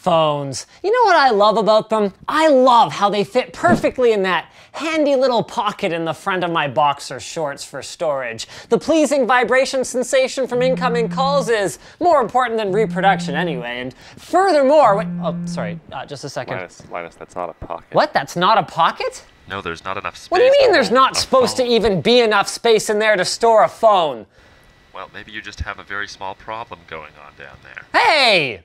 Phones. You know what I love about them? I love how they fit perfectly in that handy little pocket in the front of my boxer shorts for storage. The pleasing vibration sensation from incoming calls is more important than reproduction anyway. And furthermore, wait, oh, sorry, uh, just a second. Linus, Linus, that's not a pocket. What? That's not a pocket? No, there's not enough space. What do you mean there's not a supposed to even be enough space in there to store a phone? Well, maybe you just have a very small problem going on down there. Hey!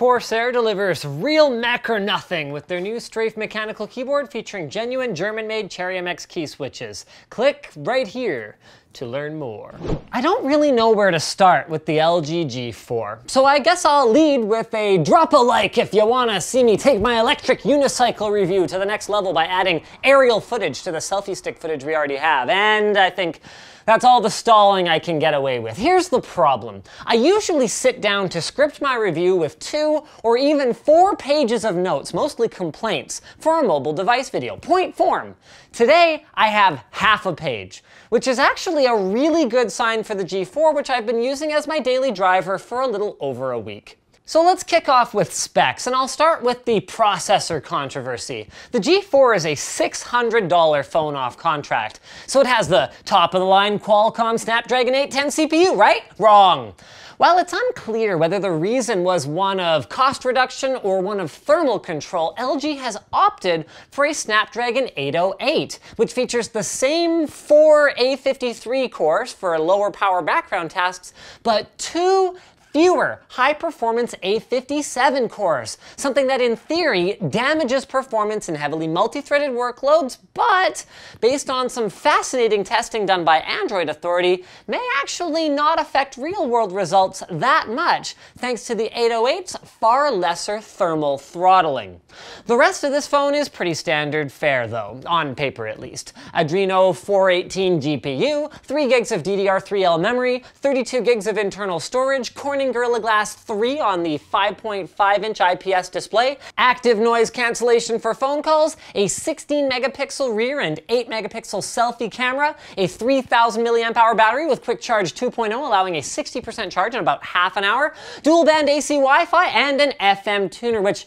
Corsair delivers real mech or nothing with their new Strafe mechanical keyboard featuring genuine German-made Cherry MX key switches. Click right here to learn more. I don't really know where to start with the LG G4, so I guess I'll lead with a drop a like if you wanna see me take my electric unicycle review to the next level by adding aerial footage to the selfie stick footage we already have, and I think that's all the stalling I can get away with. Here's the problem. I usually sit down to script my review with two or even four pages of notes, mostly complaints, for a mobile device video. Point form. Today, I have half a page, which is actually a really good sign for the G4, which I've been using as my daily driver for a little over a week. So let's kick off with specs, and I'll start with the processor controversy. The G4 is a $600 phone off contract, so it has the top of the line Qualcomm Snapdragon 810 CPU, right? Wrong. While it's unclear whether the reason was one of cost reduction or one of thermal control, LG has opted for a Snapdragon 808, which features the same four A53 cores for lower power background tasks, but two fewer high performance A57 cores, something that in theory damages performance in heavily multi threaded workloads, but based on some fascinating testing done by Android Authority, may actually not affect real world results that much, thanks to the 808's far lesser thermal throttling. The rest of this phone is pretty standard fare though, on paper at least. Adreno 418 GPU, 3 gigs of DDR3L memory, 32 gigs of internal storage, Corning Gorilla Glass 3 on the 5.5 inch IPS display, active noise cancellation for phone calls, a 16 megapixel rear and 8 megapixel selfie camera, a 3000 milliamp hour battery with quick charge 2.0 allowing a 60% charge in about half an hour, dual band AC Wi-Fi and an FM tuner which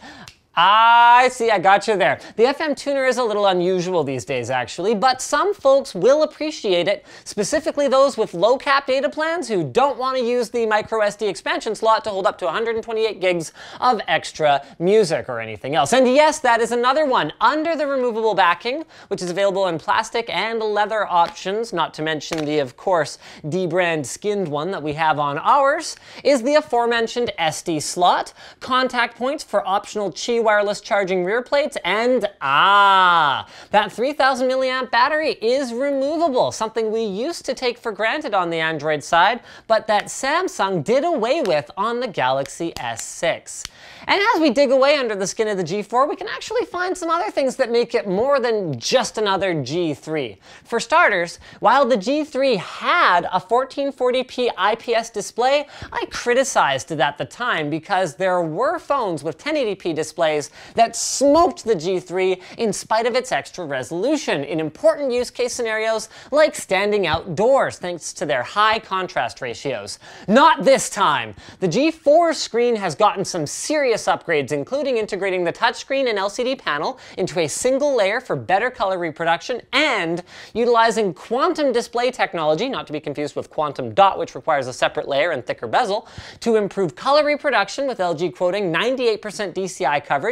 I see, I got you there. The FM tuner is a little unusual these days, actually, but some folks will appreciate it, specifically those with low cap data plans who don't want to use the micro SD expansion slot to hold up to 128 gigs of extra music or anything else. And yes, that is another one under the removable backing, which is available in plastic and leather options, not to mention the, of course, dbrand skinned one that we have on ours, is the aforementioned SD slot, contact points for optional Qi wireless charging rear plates, and ah, that 3000 milliamp battery is removable, something we used to take for granted on the Android side, but that Samsung did away with on the Galaxy S6. And as we dig away under the skin of the G4, we can actually find some other things that make it more than just another G3. For starters, while the G3 had a 1440p IPS display, I criticized it at the time because there were phones with 1080p displays that smoked the G3 in spite of its extra resolution in important use case scenarios like standing outdoors thanks to their high contrast ratios. Not this time. The G4 screen has gotten some serious upgrades, including integrating the touchscreen and LCD panel into a single layer for better color reproduction and utilizing quantum display technology, not to be confused with quantum dot, which requires a separate layer and thicker bezel, to improve color reproduction with LG quoting 98% DCI coverage,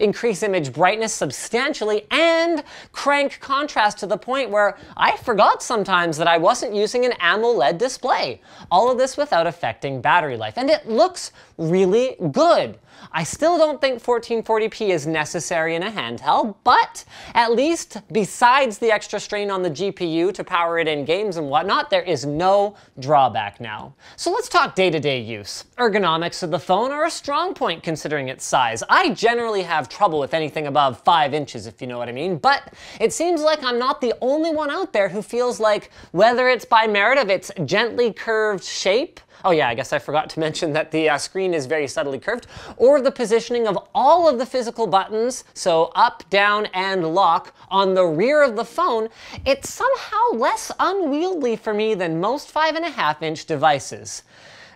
increase image brightness substantially, and crank contrast to the point where I forgot sometimes that I wasn't using an AMOLED display. All of this without affecting battery life, and it looks really good. I still don't think 1440p is necessary in a handheld, but at least besides the extra strain on the GPU to power it in games and whatnot, there is no drawback now. So let's talk day-to-day use. Ergonomics of the phone are a strong point considering its size. I generally have trouble with anything above 5 inches, if you know what I mean, but it seems like I'm not the only one out there who feels like whether it's by merit of its gently curved shape, oh yeah, I guess I forgot to mention that the uh, screen is very subtly curved, or the positioning of all of the physical buttons, so up, down, and lock, on the rear of the phone, it's somehow less unwieldy for me than most 5.5 inch devices.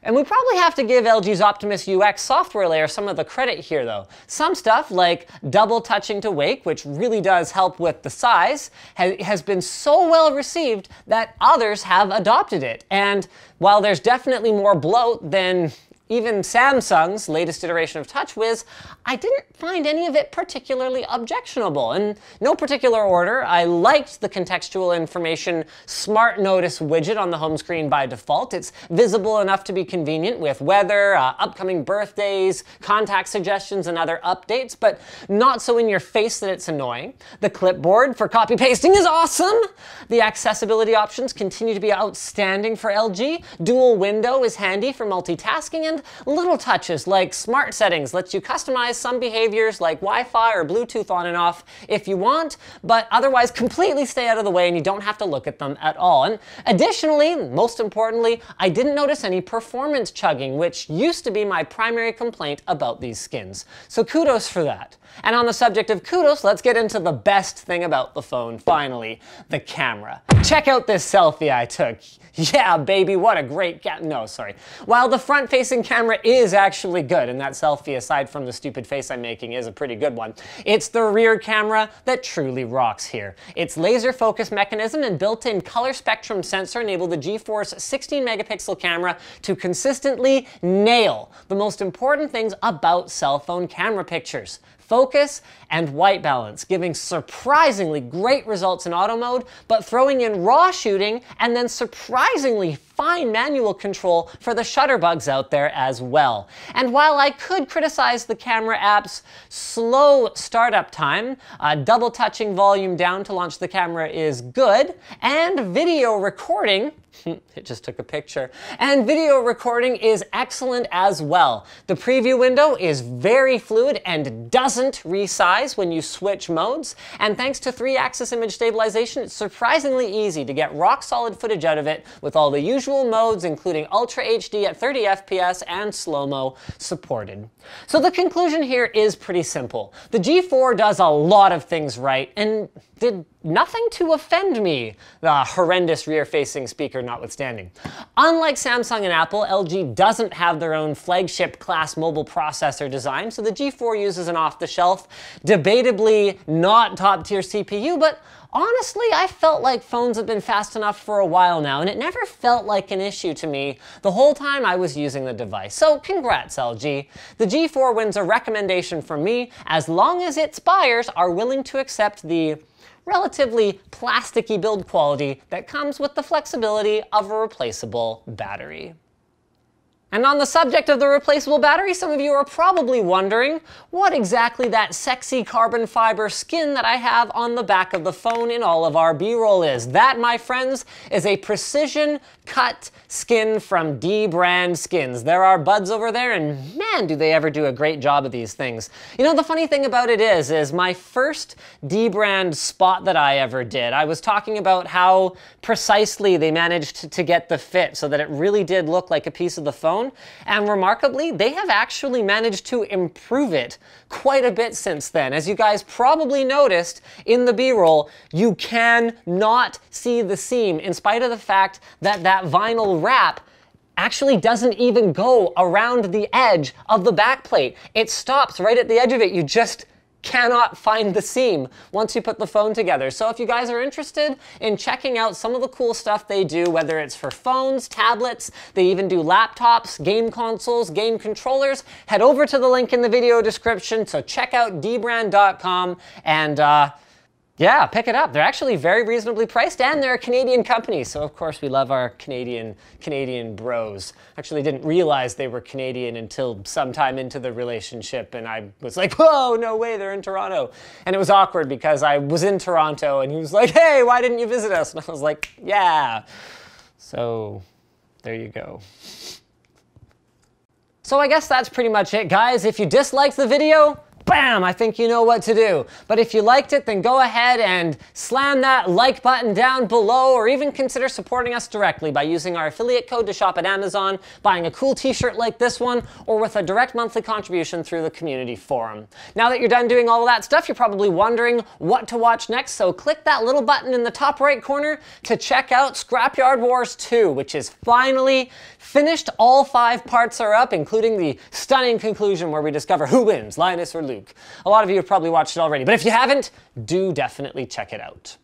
And we probably have to give LG's Optimus UX software layer some of the credit here though. Some stuff like double touching to wake, which really does help with the size, ha has been so well received that others have adopted it. And while there's definitely more bloat than even Samsung's latest iteration of TouchWiz, I didn't find any of it particularly objectionable. In no particular order, I liked the contextual information Smart Notice widget on the home screen by default. It's visible enough to be convenient with weather, uh, upcoming birthdays, contact suggestions, and other updates, but not so in your face that it's annoying. The clipboard for copy pasting is awesome. The accessibility options continue to be outstanding for LG. Dual window is handy for multitasking, and little touches like smart settings lets you customize some behaviors like Wi-Fi or Bluetooth on and off if you want, but otherwise completely stay out of the way and you don't have to look at them at all. And additionally, most importantly, I didn't notice any performance chugging, which used to be my primary complaint about these skins. So kudos for that. And on the subject of kudos, let's get into the best thing about the phone, finally, the camera. Check out this selfie I took. Yeah, baby, what a great. No, sorry. While the front-facing camera is actually good, and that selfie, aside from the stupid face I'm making, is a pretty good one, it's the rear camera that truly rocks here. Its laser focus mechanism and built-in color spectrum sensor enable the G4's 16 megapixel camera to consistently nail the most important things about cell phone camera pictures focus, and white balance, giving surprisingly great results in auto mode, but throwing in raw shooting and then surprisingly fine manual control for the shutter bugs out there as well. And while I could criticize the camera app's slow startup time, uh, double touching volume down to launch the camera is good, and video recording it just took a picture. And video recording is excellent as well. The preview window is very fluid and doesn't resize when you switch modes. And thanks to three axis image stabilization, it's surprisingly easy to get rock solid footage out of it with all the usual modes, including Ultra HD at 30 FPS and slow-mo supported. So the conclusion here is pretty simple. The G4 does a lot of things right and did nothing to offend me, the horrendous rear-facing speaker notwithstanding. Unlike Samsung and Apple, LG doesn't have their own flagship class mobile processor design, so the G4 uses an off-the-shelf, debatably not top-tier CPU, but honestly, I felt like phones have been fast enough for a while now, and it never felt like an issue to me the whole time I was using the device. So congrats, LG. The G4 wins a recommendation from me as long as its buyers are willing to accept the relatively plasticky build quality that comes with the flexibility of a replaceable battery. And on the subject of the replaceable battery, some of you are probably wondering what exactly that sexy carbon fiber skin that I have on the back of the phone in all of our B-roll is. That, my friends, is a precision cut skin from dbrand skins. There are buds over there and man, do they ever do a great job of these things. You know, the funny thing about it is, is my first dbrand spot that I ever did, I was talking about how precisely they managed to get the fit so that it really did look like a piece of the phone phone. And remarkably, they have actually managed to improve it quite a bit since then. As you guys probably noticed in the B-roll, you can not see the seam in spite of the fact that that vinyl wrap actually doesn't even go around the edge of the backplate. It stops right at the edge of it. You just cannot find the seam once you put the phone together. So if you guys are interested in checking out some of the cool stuff they do, whether it's for phones, tablets, they even do laptops, game consoles, game controllers, head over to the link in the video description So check out dbrand.com and uh, yeah, pick it up. They're actually very reasonably priced and they're a Canadian company. So of course we love our Canadian Canadian bros. Actually didn't realize they were Canadian until sometime into the relationship and I was like, whoa, no way, they're in Toronto. And it was awkward because I was in Toronto and he was like, hey, why didn't you visit us? And I was like, yeah. So there you go. So I guess that's pretty much it, guys. If you disliked the video, bam, I think you know what to do. But if you liked it, then go ahead and slam that like button down below, or even consider supporting us directly by using our affiliate code to shop at Amazon, buying a cool t-shirt like this one, or with a direct monthly contribution through the community forum. Now that you're done doing all of that stuff, you're probably wondering what to watch next, so click that little button in the top right corner to check out Scrapyard Wars 2, which is finally finished. All five parts are up, including the stunning conclusion where we discover who wins, Linus or Luke. A lot of you have probably watched it already, but if you haven't, do definitely check it out.